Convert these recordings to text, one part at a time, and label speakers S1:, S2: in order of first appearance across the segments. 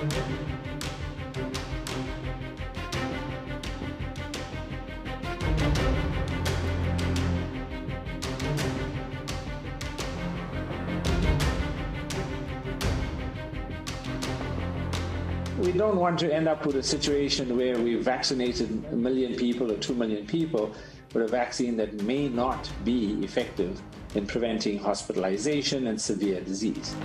S1: We don't want to end up with a situation where we've vaccinated a million people or two million people with a vaccine that may not be effective in preventing hospitalization and severe disease.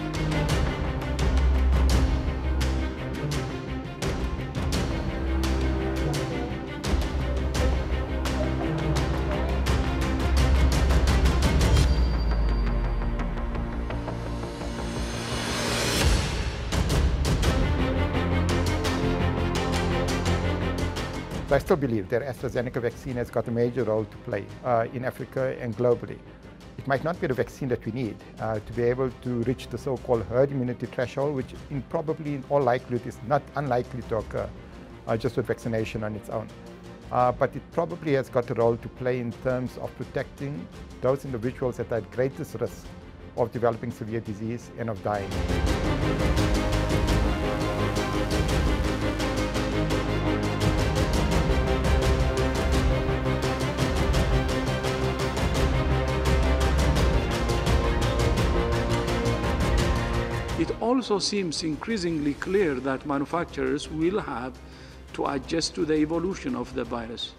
S2: So I still believe that AstraZeneca vaccine has got a major role to play uh, in Africa and globally. It might not be the vaccine that we need uh, to be able to reach the so-called herd immunity threshold, which in probably in all likelihood is not unlikely to occur uh, just with vaccination on its own. Uh, but it probably has got a role to play in terms of protecting those individuals that are at greatest risk of developing severe disease and of dying.
S3: It also seems increasingly clear that manufacturers will have to adjust to the evolution of the virus,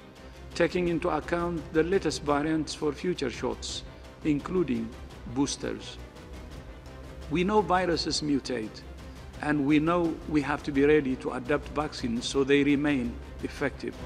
S3: taking into account the latest variants for future shots, including boosters. We know viruses mutate, and we know we have to be ready to adapt vaccines so they remain effective.